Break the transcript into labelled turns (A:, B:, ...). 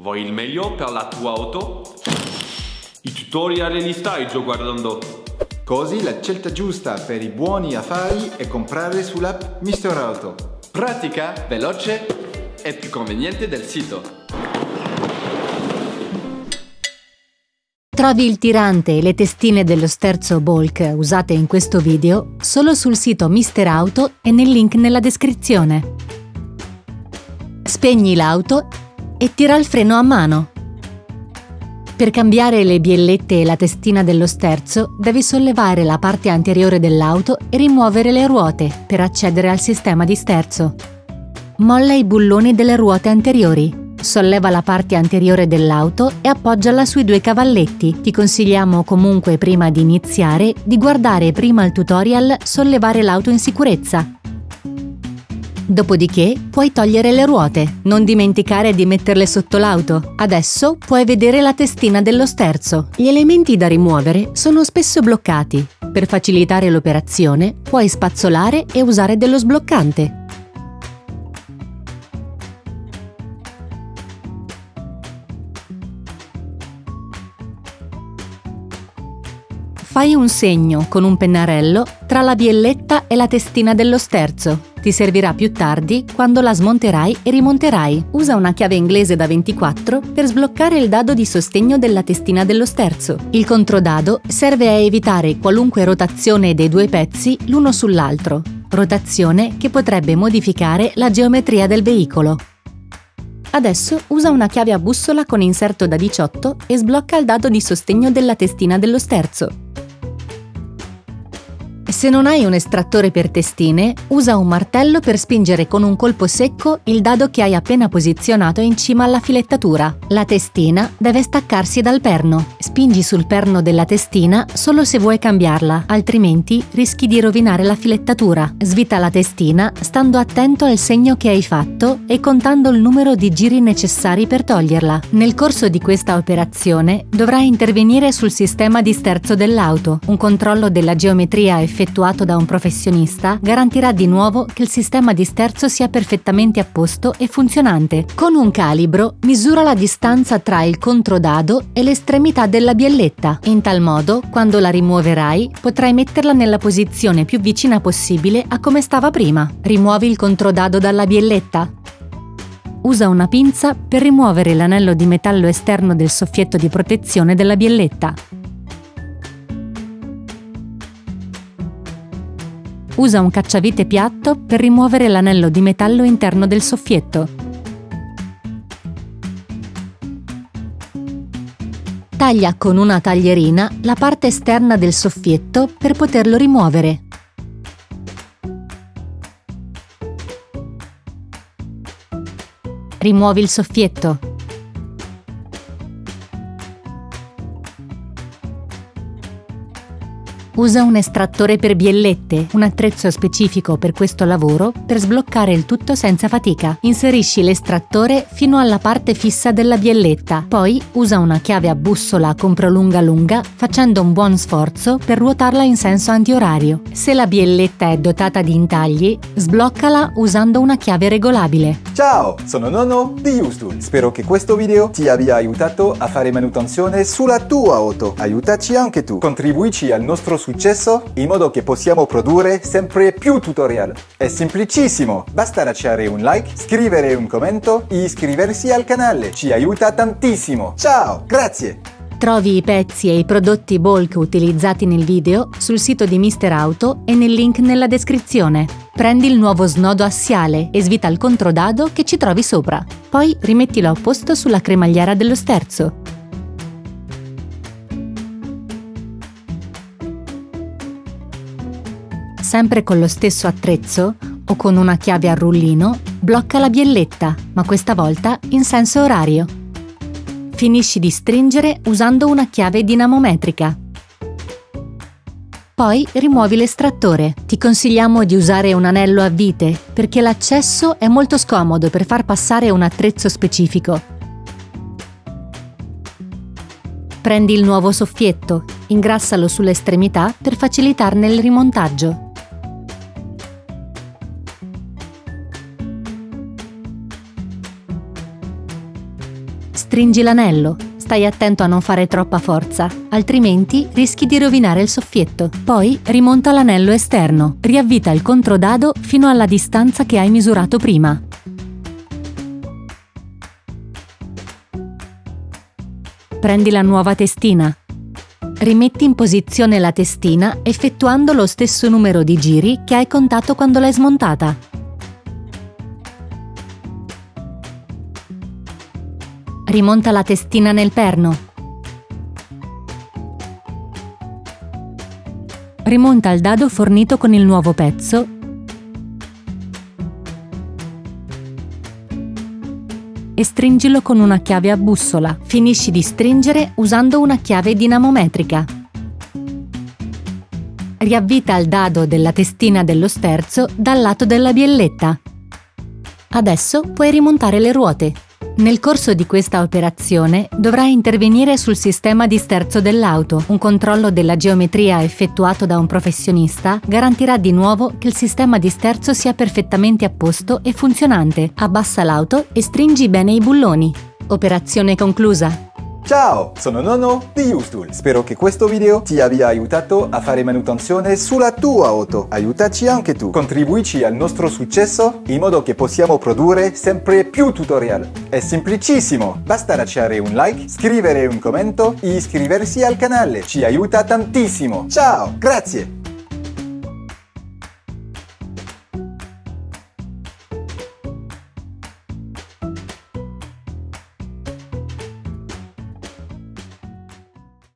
A: Vuoi il meglio per la tua auto? I tutorial li stai già guardando?
B: Così la scelta giusta per i buoni affari è comprare sull'app Mister Auto.
A: Pratica, veloce e più conveniente del sito.
C: Trovi il tirante e le testine dello sterzo Bulk usate in questo video solo sul sito Mister Auto e nel link nella descrizione. Spegni l'auto e tira il freno a mano. Per cambiare le biellette e la testina dello sterzo devi sollevare la parte anteriore dell'auto e rimuovere le ruote per accedere al sistema di sterzo. Molla i bulloni delle ruote anteriori. Solleva la parte anteriore dell'auto e appoggiala sui due cavalletti. Ti consigliamo comunque prima di iniziare di guardare prima il tutorial Sollevare l'auto in sicurezza Dopodiché puoi togliere le ruote, non dimenticare di metterle sotto l'auto. Adesso puoi vedere la testina dello sterzo. Gli elementi da rimuovere sono spesso bloccati. Per facilitare l'operazione puoi spazzolare e usare dello sbloccante. Fai un segno con un pennarello tra la bielletta e la testina dello sterzo. Ti servirà più tardi quando la smonterai e rimonterai. Usa una chiave inglese da 24 per sbloccare il dado di sostegno della testina dello sterzo. Il controdado serve a evitare qualunque rotazione dei due pezzi l'uno sull'altro. Rotazione che potrebbe modificare la geometria del veicolo. Adesso usa una chiave a bussola con inserto da 18 e sblocca il dado di sostegno della testina dello sterzo. Se non hai un estrattore per testine, usa un martello per spingere con un colpo secco il dado che hai appena posizionato in cima alla filettatura. La testina deve staccarsi dal perno. Spingi sul perno della testina solo se vuoi cambiarla, altrimenti rischi di rovinare la filettatura. Svita la testina stando attento al segno che hai fatto e contando il numero di giri necessari per toglierla. Nel corso di questa operazione dovrai intervenire sul sistema di sterzo dell'auto. Un controllo della geometria effettuato effettuato da un professionista garantirà di nuovo che il sistema di sterzo sia perfettamente a posto e funzionante. Con un calibro misura la distanza tra il controdado e l'estremità della bielletta. In tal modo, quando la rimuoverai, potrai metterla nella posizione più vicina possibile a come stava prima. Rimuovi il controdado dalla bielletta. Usa una pinza per rimuovere l'anello di metallo esterno del soffietto di protezione della bielletta. Usa un cacciavite piatto per rimuovere l'anello di metallo interno del soffietto. Taglia con una taglierina la parte esterna del soffietto per poterlo rimuovere. Rimuovi il soffietto. Usa un estrattore per biellette, un attrezzo specifico per questo lavoro, per sbloccare il tutto senza fatica. Inserisci l'estrattore fino alla parte fissa della bielletta, poi usa una chiave a bussola con prolunga lunga facendo un buon sforzo per ruotarla in senso antiorario. Se la bielletta è dotata di intagli, sbloccala usando una chiave regolabile.
B: Ciao, sono Nono di Ustul. Spero che questo video ti abbia aiutato a fare manutenzione sulla tua auto. Aiutaci anche tu. Contribuici al nostro successo in modo che possiamo produrre sempre più tutorial. È semplicissimo, basta lasciare un like, scrivere un commento e iscriversi al canale. Ci aiuta tantissimo. Ciao, grazie!
C: Trovi i pezzi e i prodotti bulk utilizzati nel video sul sito di Mister Auto e nel link nella descrizione. Prendi il nuovo snodo assiale e svita il controdado che ci trovi sopra. Poi rimettilo a posto sulla cremagliera dello sterzo. Sempre con lo stesso attrezzo o con una chiave a rullino, blocca la bielletta, ma questa volta in senso orario. Finisci di stringere usando una chiave dinamometrica. Poi rimuovi l'estrattore. Ti consigliamo di usare un anello a vite perché l'accesso è molto scomodo per far passare un attrezzo specifico. Prendi il nuovo soffietto, ingrassalo sull'estremità per facilitarne il rimontaggio. Stringi l'anello. Stai attento a non fare troppa forza, altrimenti rischi di rovinare il soffietto. Poi rimonta l'anello esterno. Riavvita il controdado fino alla distanza che hai misurato prima. Prendi la nuova testina. Rimetti in posizione la testina effettuando lo stesso numero di giri che hai contato quando l'hai smontata. Rimonta la testina nel perno. Rimonta il dado fornito con il nuovo pezzo e stringilo con una chiave a bussola. Finisci di stringere usando una chiave dinamometrica. Riavvita il dado della testina dello sterzo dal lato della bielletta. Adesso puoi rimontare le ruote. Nel corso di questa operazione dovrai intervenire sul sistema di sterzo dell'auto. Un controllo della geometria effettuato da un professionista garantirà di nuovo che il sistema di sterzo sia perfettamente a posto e funzionante. Abbassa l'auto e stringi bene i bulloni. Operazione conclusa.
B: Ciao, sono Nono di Ustool. Spero che questo video ti abbia aiutato a fare manutenzione sulla tua auto. Aiutaci anche tu. Contribuici al nostro successo in modo che possiamo produrre sempre più tutorial. È semplicissimo. Basta lasciare un like, scrivere un commento e iscriversi al canale. Ci aiuta tantissimo. Ciao, grazie.